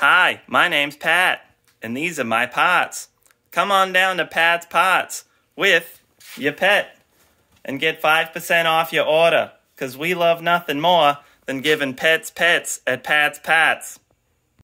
Hi, my name's Pat, and these are my pots. Come on down to Pat's Pots with your pet and get 5% off your order, because we love nothing more than giving pets pets at Pat's Pots.